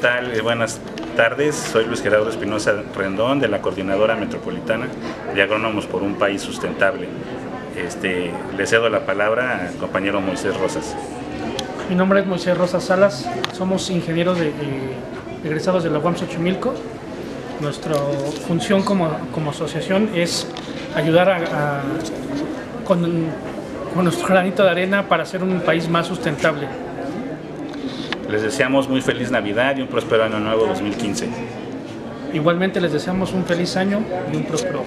Eh, buenas tardes, soy Luis Gerardo Espinosa Rendón de la Coordinadora Metropolitana de Agrónomos por un País Sustentable. Este, le cedo la palabra al compañero Moisés Rosas. Mi nombre es Moisés Rosas Salas, somos ingenieros de, egresados de la UAM Xochimilco. Nuestra función como, asociación es ayudar con nuestro granito de arena para hacer un país más sustentable. Les deseamos muy feliz Navidad y un próspero año nuevo 2015. Igualmente les deseamos un feliz año y un próspero